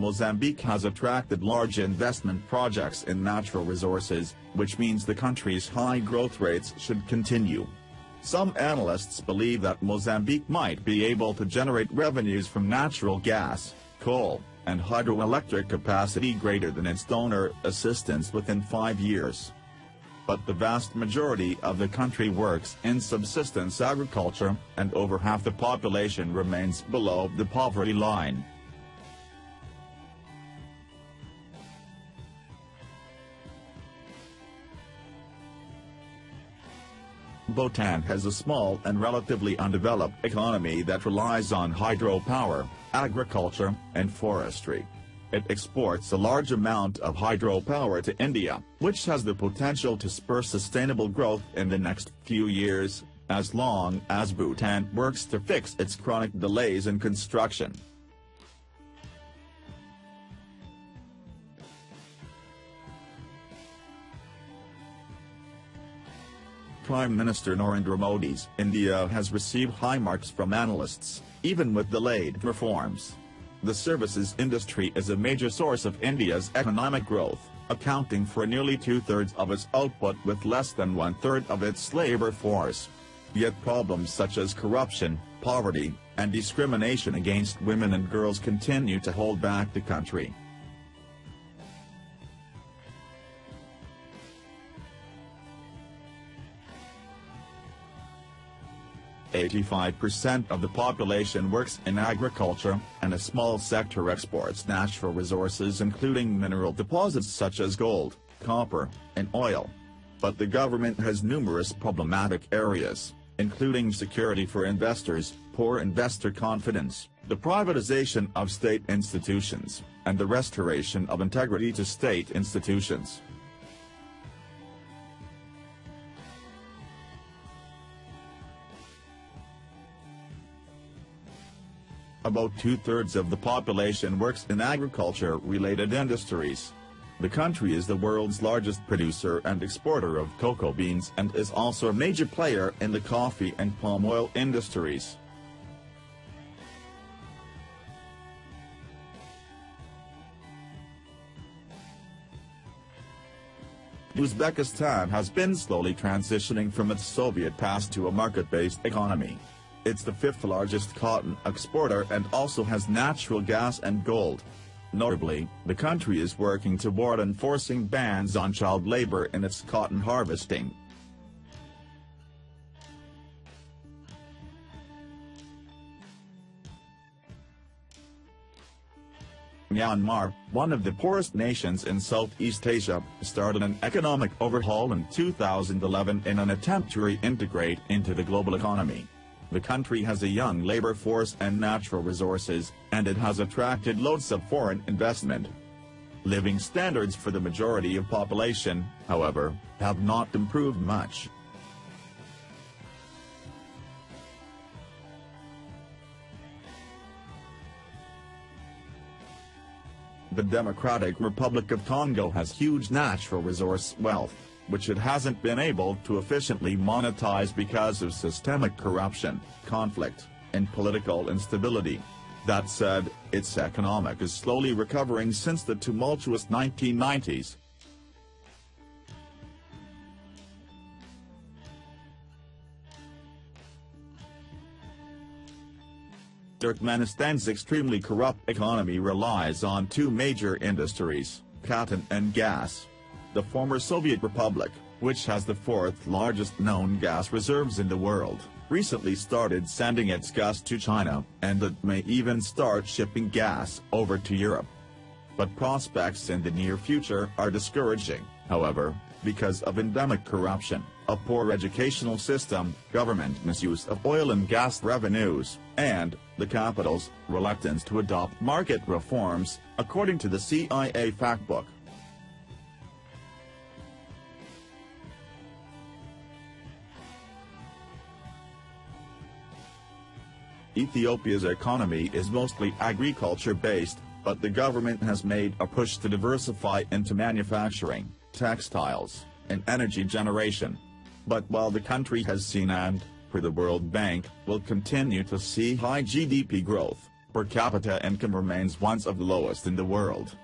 Mozambique has attracted large investment projects in natural resources, which means the country's high growth rates should continue. Some analysts believe that Mozambique might be able to generate revenues from natural gas, coal, and hydroelectric capacity greater than its donor assistance within five years. But the vast majority of the country works in subsistence agriculture, and over half the population remains below the poverty line. Bhutan has a small and relatively undeveloped economy that relies on hydropower, agriculture, and forestry. It exports a large amount of hydropower to India, which has the potential to spur sustainable growth in the next few years, as long as Bhutan works to fix its chronic delays in construction. Prime Minister Narendra Modi's India has received high marks from analysts, even with delayed reforms. The services industry is a major source of India's economic growth, accounting for nearly two-thirds of its output with less than one-third of its labor force. Yet problems such as corruption, poverty, and discrimination against women and girls continue to hold back the country. 85% of the population works in agriculture, and a small sector exports natural resources including mineral deposits such as gold, copper, and oil. But the government has numerous problematic areas, including security for investors, poor investor confidence, the privatization of state institutions, and the restoration of integrity to state institutions. About two-thirds of the population works in agriculture-related industries. The country is the world's largest producer and exporter of cocoa beans and is also a major player in the coffee and palm oil industries. Uzbekistan has been slowly transitioning from its Soviet past to a market-based economy. It's the fifth largest cotton exporter and also has natural gas and gold. Notably, the country is working toward enforcing bans on child labor in its cotton harvesting. Myanmar, one of the poorest nations in Southeast Asia, started an economic overhaul in 2011 in an attempt to reintegrate into the global economy. The country has a young labor force and natural resources, and it has attracted loads of foreign investment. Living standards for the majority of population, however, have not improved much. The Democratic Republic of Congo has huge natural resource wealth which it hasn't been able to efficiently monetize because of systemic corruption, conflict, and political instability. That said, its economic is slowly recovering since the tumultuous 1990s. Turkmenistan's extremely corrupt economy relies on two major industries, cotton and gas the former Soviet Republic, which has the fourth largest known gas reserves in the world, recently started sending its gas to China, and it may even start shipping gas over to Europe. But prospects in the near future are discouraging, however, because of endemic corruption, a poor educational system, government misuse of oil and gas revenues, and the capital's reluctance to adopt market reforms, according to the CIA Factbook. Ethiopia's economy is mostly agriculture-based, but the government has made a push to diversify into manufacturing, textiles, and energy generation. But while the country has seen and, per the World Bank, will continue to see high GDP growth, per capita income remains one of the lowest in the world.